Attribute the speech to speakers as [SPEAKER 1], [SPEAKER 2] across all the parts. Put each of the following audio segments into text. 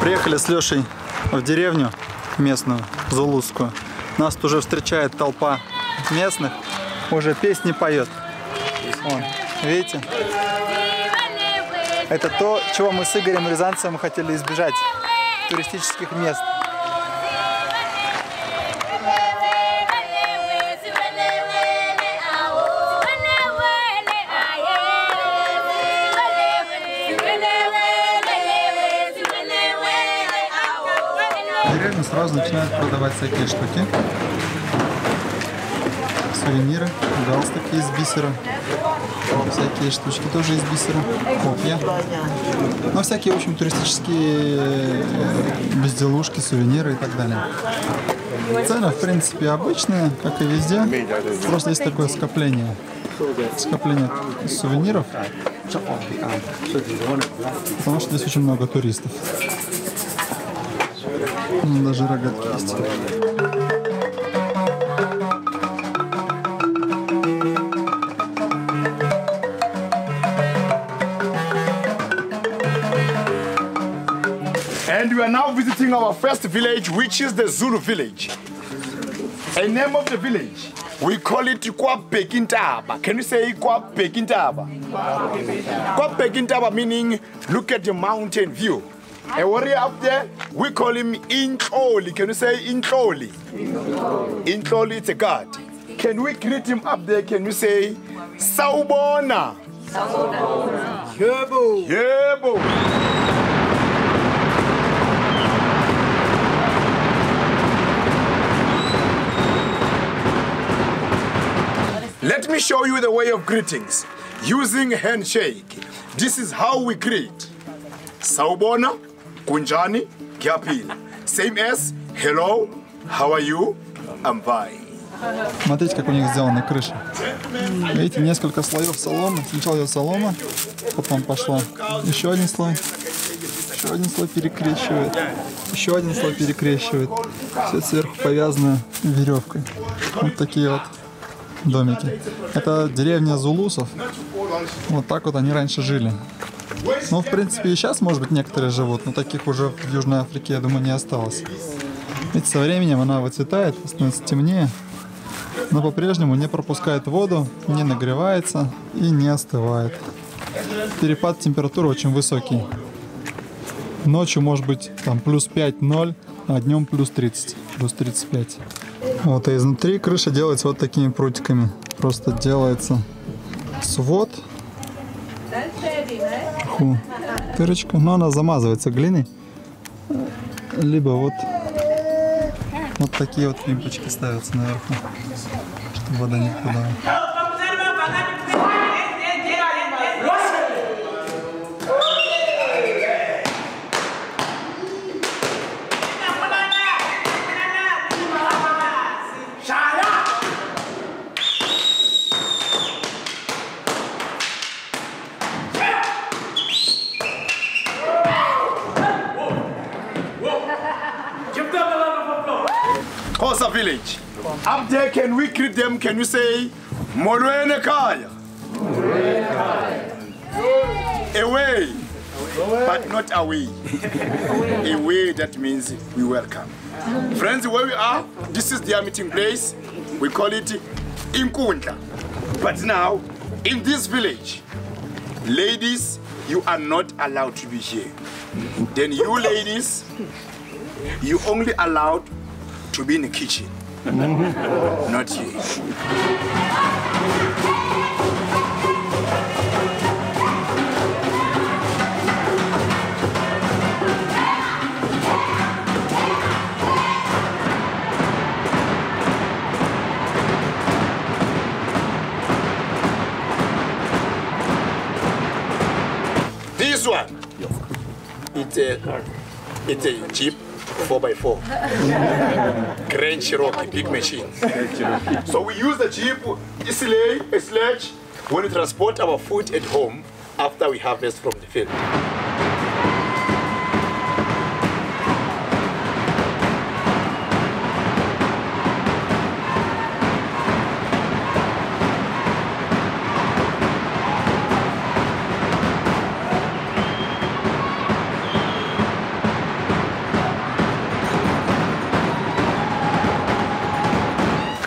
[SPEAKER 1] Приехали с Лешей в деревню местную, Зулусскую. Нас уже встречает толпа местных, уже песни поет. Вон, видите? Это то, чего мы с Игорем Рязанцевым хотели избежать. Туристических мест. Сразу начинают продавать всякие штуки. Сувениры, галстуки из бисера. Всякие штучки тоже из бисера. Копья. Ну, всякие, в общем, туристические э, безделушки, сувениры и так далее. Цены, в принципе, обычные, как и везде. Просто есть такое скопление. Скопление сувениров. Потому что здесь очень много туристов. Ну, Даже рогатки есть.
[SPEAKER 2] And we are now visiting our first village, which is the Zulu village. A name of the village. We call it Kwabekintaba. Can you say Kwabekintaba? Kwabekintaba meaning look at the mountain view. A warrior up there, we call him Intloli. Can you say Intloli? Intloli, it's a god. Can we greet him up there? Can you say Sawubona? Sawubona. Yebo. Yebo. Let me show you the way of greetings using handshake. This is how we greet. Sawubona, kunjani, kiapila. Same as hello, how are you, I'm fine.
[SPEAKER 1] Смотрите, как у них сделана крыша. Видите, несколько слоев соломы. Сначала идет солома, потом пошла еще один слой. Еще один слой перекрещивает. Еще один слой перекрещивает. Все сверху повязано веревкой. Вот такие вот домики. Это деревня Зулусов. Вот так вот они раньше жили. Ну, в принципе, и сейчас, может быть, некоторые живут, но таких уже в Южной Африке, я думаю, не осталось. Ведь со временем она выцветает, становится темнее, но по-прежнему не пропускает воду, не нагревается и не остывает. Перепад температуры очень высокий. Ночью может быть там плюс 5-0, а днем плюс 30, плюс 35. Вот, и изнутри крыша делается вот такими прутиками. Просто делается свод. Вверху дырочка, но она замазывается глиной. Либо вот вот такие вот пимпочки ставятся наверху, чтобы вода не впадала.
[SPEAKER 2] Village. Up there, can we greet them? Can we say, Molwene Kaya? Away, but not away. away, that means we welcome. Friends, where we are, this is their meeting place. We call it Inkundla. But now, in this village, ladies, you are not allowed to be here. Then you ladies, you only allowed to be in the kitchen. Not here. This one, it's a, it's a Jeep 4x4. Grand Cherokee, big machine. so we use the jeep, a sleigh, a sledge, when we transport our food at home after we harvest from the field.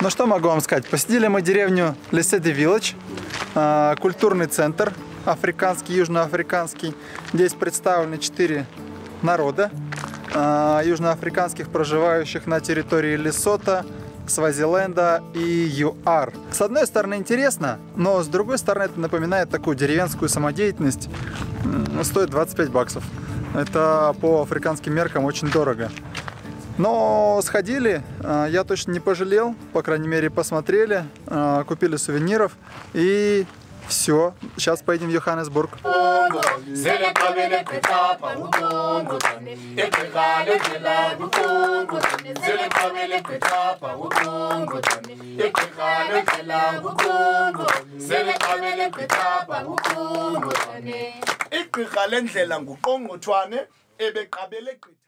[SPEAKER 1] Ну что могу вам сказать? Посетили мы деревню Леседи Вилледж, а, культурный центр африканский, южноафриканский. Здесь представлены четыре народа а, южноафриканских, проживающих на территории Лесота, Свазиленда и ЮАР. С одной стороны интересно, но с другой стороны это напоминает такую деревенскую самодеятельность. Стоит 25 баксов. Это по африканским меркам очень дорого. Но сходили, а, я точно не пожалел, по крайней мере посмотрели, а, купили сувениров и все. Сейчас поедем в Йоханнесбург.
[SPEAKER 2] igqirha lendlela nguqongqothwane ebeqabele gqitha